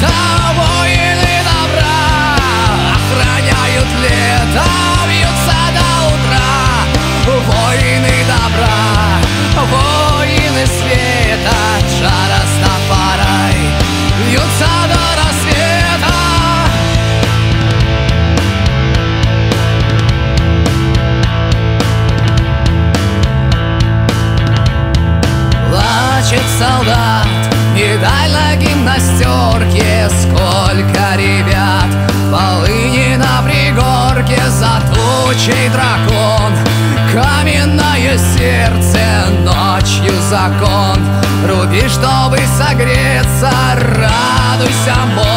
того или добра Охраняют лето, бьются до утра Воины добра, воины света Жара до рассвета Плачет солдат. Медаль на гимнастерке Сколько ребят Полыни на пригорке. За тучей дракон Каменное сердце Ночью закон. Руби, чтобы согреться Радуйся молоту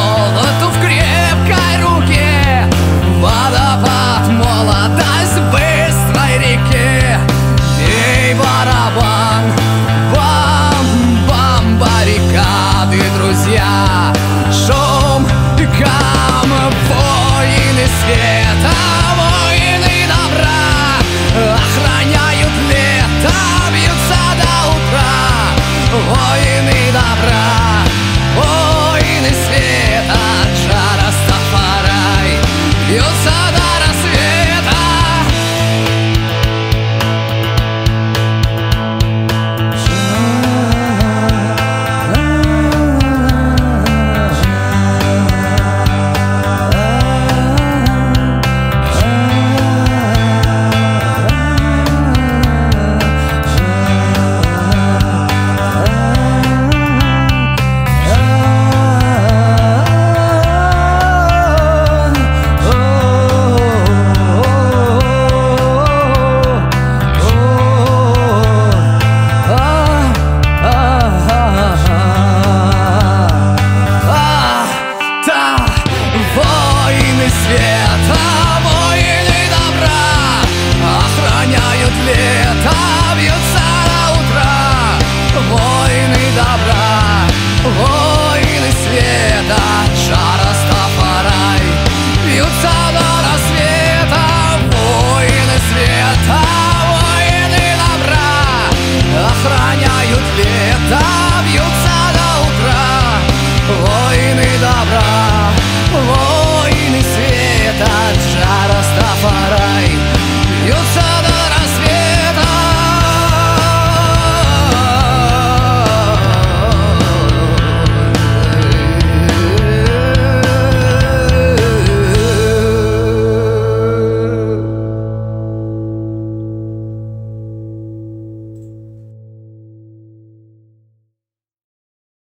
воины добра, воины света, жара сафарай бьются.